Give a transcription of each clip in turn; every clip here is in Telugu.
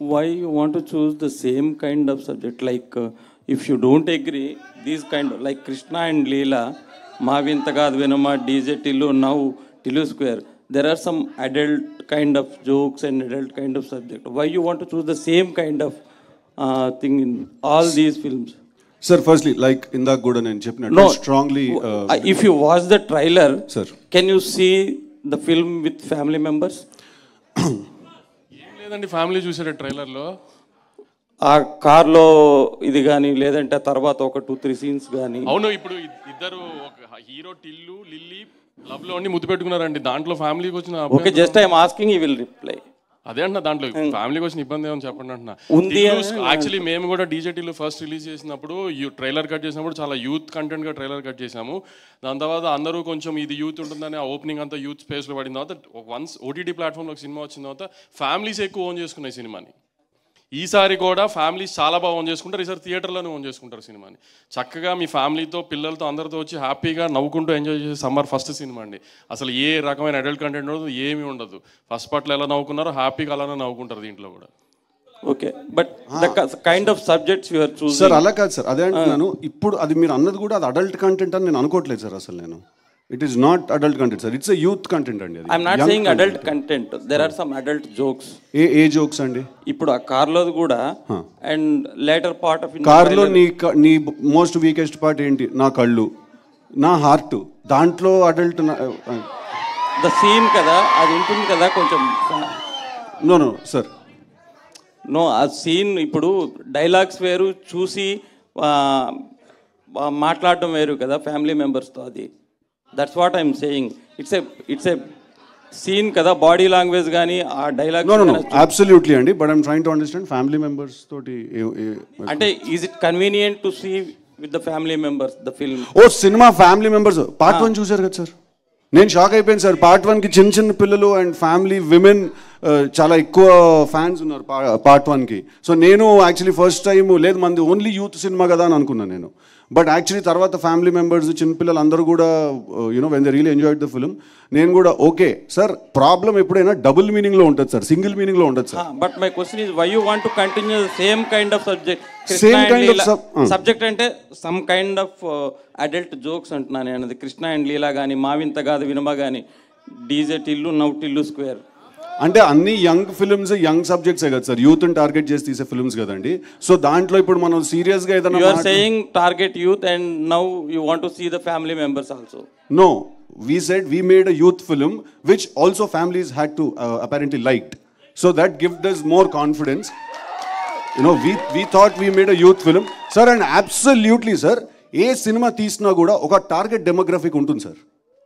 why you want to choose the same kind of subject like uh, if you don't agree these kind of like krishna and leela mavintagad venama dj tillu now tillu square there are some adult kind of jokes and adult kind of subject why you want to choose the same kind of uh, thing in all these films sir firstly like ఇందాక కూడా నేను చెప్పినట్టు no strongly uh, if you watch the trailer Sir. can you see the film with family members లేదండి ఫ్యామిలీ చూసారు ట్రైలర్లో. ఆ కార్లో ఇది కానీ లేదంటే తర్వాత ఒక టూ త్రీ సీన్స్ కానీ అవును ఇప్పుడు ఇద్- ఇద్దరు ఒక హీరో టిల్లు లిల్లీ లవ్లో ముద్దు పెట్టుకున్నారండి. దాంట్లో ఫ్యామిలీకి వచ్చిన okay just I'm asking he will reply. అదే అంటున్నా దాంట్లో. ఫ్యామిలీకి వచ్చిన ఇబ్బంది ఏమని చెప్పండి అంటున్నా. ఉంది యాక్చువల్లీ మేము కూడా డీజేటీలో ఫస్ట్ రిలీజ్ చేసినప్పుడు ట్రైలర్ కట్ చేసినప్పుడు చాలా యూత్ కంటెంట్గా ట్రైలర్ కట్ చేసాము దాని తర్వాత అందరూ కొంచెం ఇది యూత్ ఉంటుందని ఆ ఓపెనింగ్ అంతా యూత్ స్పేస్లో పడిన తర్వాత వన్స్ ఓటీటీ ప్లాట్ఫామ్లో సినిమా వచ్చిన తర్వాత ఫ్యామిలీస్ ఎక్కువ ఓన్ చేసుకున్నాయి సినిమాని. ఈసారి కూడా ఫ్యామిలీస్ చాలా బాగా ఓన్ చేసుకుంటారు. ఈసారి థియేటర్లోనే ఓన్ చేసుకుంటారు సినిమాని. చక్కగా మీ ఫ్యామిలీతో పిల్లలతో అందరితో వచ్చి హ్యాపీగా నవ్వుకుంటూ ఎంజాయ్ చేసే సమ్మర్ ఫస్ట్ సినిమా అండి. అసలు ఏ రకమైన అడల్ట్ కంటెంట్ ఉండదు ఏమీ ఉండదు. ఫస్ట్ పార్ట్లో ఎలా నవ్వుకున్నారో హ్యాపీగా అలానే నవ్వుకుంటారు దీంట్లో కూడా. Okay. But the kind of subjects you are sir choosing అలా కాదు సార్. అదే అంటున్నాను. ఇప్పుడు అది మీరు అన్నది కూడా అది అడల్ట్ కంటెంట్ అని నేను అనుకోవట్లేదు సార్ అసలు నేను. It is not adult content sir it's youth content అండి I'm not saying. Adult content there are some adult jokes a a jokes అండి? ఇప్పుడు ఆ కార్లో కూడా అండ్ లేటర్ పార్ట్ ఆఫ్ కార్లో నీ నీ మోస్ట్ వీకెస్ట్ పార్ట్ ఏంటి? నా కళ్ళు నా హార్ట్ దాంట్లో అడల్ట్ ద సీన్ కదా అది ఉంటుంది కదా కొంచెం. నో నో సార్ నో ఆ సీన్ ఇప్పుడు డైలాగ్స్ వేరు చూసి మాట్లాడడం వేరు కదా ఫ్యామిలీ మెంబర్స్తో అది. That's what I'm saying it's a it's a scene కదా బాడీ లాంగ్వేజ్ కానీ ఆ డైలాగ్ అబ్సల్యూట్లీ అండి but I'm trying to understand family members తోటి అంటే is it convenient to see with the family members the film oh cinema family members part one చూసారు కదా సార్ నేను షాక్ అయిపోయాను సార్ పార్ట్ వన్కి చిన్న చిన్న పిల్లలు అండ్ ఫ్యామిలీ విమెన్ చాలా ఎక్కువ ఫ్యాన్స్ ఉన్నారు పార్ట్ వన్కి సో నేను యాక్చువల్లీ ఫస్ట్ టైం లేదు మంది ఓన్లీ యూత్ సినిమా కదా అని అనుకున్నాను నేను. బట్ యాక్చువల్లీ తర్వాత ఫ్యామిలీ మెంబర్స్ చిన్నపిల్లలు అందరూ కూడా you know when the real enjoyed the film నేను కూడా ఓకే సార్ ప్రాబ్లం ఎప్పుడైనా డబుల్ మీనింగ్లో ఉంటుంది సార్ సింగిల్ మీనింగ్లో ఉంటుంది sir but my question is why you want to continue same kind of subject of sub- uh. Subject అంటే some kind of adult jokes అంటున్నాను నేను అది కృష్ణ అండ్ లీలా కానీ మావింత కాదు వినమ కానీ DJ Tillu now Tillu square. అంటే అన్ని యంగ్ ఫిల్మ్స్ యంగ్ సబ్జెక్ట్స్ కదా సార్. యూత్ టార్గెట్ చేసి తీసే ఫిల్మ్స్ కదండి. సో దాంట్లో ఇప్పుడు మనం సీరియస్గా ఏదైనా target youth and now family members also no we said we made youth film which also families had to apparently liked so that gift thus more confidence you know we we thought we made a youth film sir and absolutely sir ఏ సినిమా తీసినా కూడా ఒక టార్గెట్ డెమోగ్రఫిక్ ఉంటుంది సార్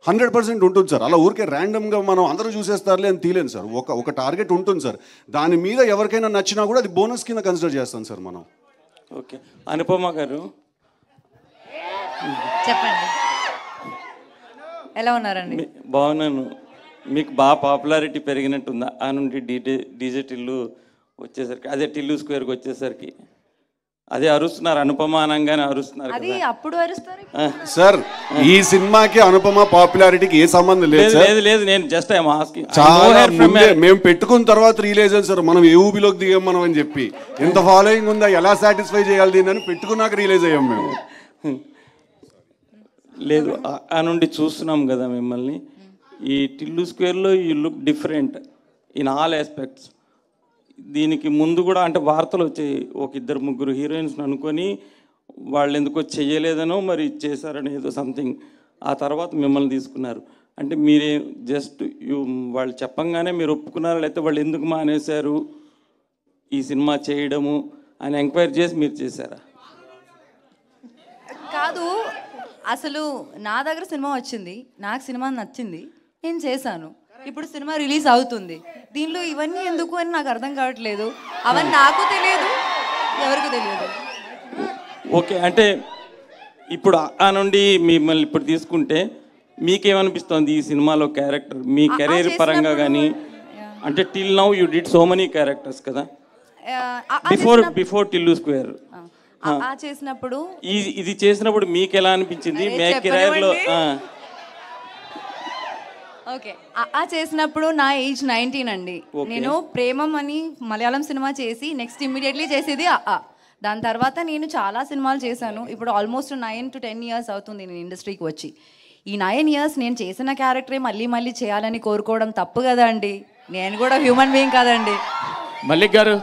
హండ్రెడ్ పర్సెంట్ ఉంటుంది సార్. అలా ఊరికే ర్యాండమ్గా మనం అందరూ చూసేస్తారులే అని తీలేను సార్. ఒక ఒక టార్గెట్ ఉంటుంది సార్. దాని మీద ఎవరికైనా నచ్చినా కూడా అది బోనస్ కింద కన్సిడర్ చేస్తాం సార్ మనం. ఓకే. అనుపమ గారు? చెప్పండి. ఎలా ఉన్నారండి? బాగున్నాను. మీకు బాగా పాపులారిటీ పెరిగినట్టుందా? ఆ నుండి డీజే డీజే టిల్లు వచ్చేసరికి అదే టిల్లు స్క్వేర్కి వచ్చేసరికి. అదే అరుస్తున్నారు అనుపమ అనగానే అరుస్తున్నారు అది అప్పుడు అరుస్తారు సార్ ఈ సినిమాకి అనుపమ పాపులారిటీకి ఏ సంబంధం లేదు లేదు సార్. లేదు లేదు నేను జస్ట్ ఐఎమ్ ఆస్కింగ్ చాలా ముందే మేము పెట్టుకున్న తర్వాత రిలీజ్ అయ్యింది సార్ మనం ఏ ఊబిలోకి దిగాం మనం అని చెప్పి. ఎంత ఫాలోయింగ్ ఉందా ఎలా సాటిస్ఫై చేయాలి దీన్ని అని పెట్టుకున్నాక రిలీజ్ అయ్యాం మేము. లేదు ఆ- ఆ నుండి చూస్తున్నాం కదా మిమ్మల్ని. ఈ టిల్లు స్క్వేర్లో ఈ look different in all aspects దీనికి ముందు కూడా అంటే వార్తలు వచ్చాయి. ఒక ఇద్దరు ముగ్గురు హీరోయిన్స్ని అనుకొని వాళ్ళు ఎందుకో చేయలేదనో మరి చేశారని ఏదో సంథింగ్. ఆ తర్వాత మిమ్మల్ని తీసుకున్నారు. అంటే మీరే జస్ట్ వాళ్ళు చెప్పంగానే మీరు ఒప్పుకున్నారు? లేకపోతే వాళ్ళు ఎందుకు మానేశారు? ఈ సినిమా చేయడము అని ఎంక్వైరీ చేసి మీరు చేశారా? కాదు అసలు నా దగ్గర సినిమా వచ్చింది. నాకు సినిమా నచ్చింది. నేను చేశాను. ఇప్పుడు సినిమా రిలీజ్ అవుతుంది. దీనిలో ఇవన్నీ ఎందుకు అని నాకు అర్థం కావట్లేదు. అవన్నీ నాకు తెలియదు ఎవరికి తెలియదు. ఓకే అంటే ఇప్పుడు ఆ నుండి మిమ్మల్ని ఇప్పుడు తీసుకుంటే మీకేమనిపిస్తుంది ఈ సినిమాలో క్యారెక్టర్? మీ కెరీర్ పరంగా కానీ అంటే till now you did so many characters కదా? Before before Tillu square. చేసినప్పుడు ఇది చేసినప్పుడు మీకు ఎలా అనిపించింది మే కెరీర్లో చెప్పనివ్వండి. ఓకే. ఆ చేసినప్పుడు నా ఏజ్ నైన్టీన్ అండి. నేను ప్రేమం అని మలయాళం సినిమా చేసి నెక్స్ట్ ఇమ్మీడియట్లీ చేసేది ఆ దాని తర్వాత నేను చాలా సినిమాలు చేశాను. ఇప్పుడు almost nine to ten years అవుతుంది నేను ఇండస్ట్రీకి వచ్చి. ఈ నైన్ ఇయర్స్ నేను చేసిన క్యారెక్టరే మళ్ళీ మళ్ళీ చేయాలని కోరుకోవడం తప్పు కదా అండి నేను కూడా హ్యూమన్ బీయింగ్ కదండి. మల్లిక్ గారు.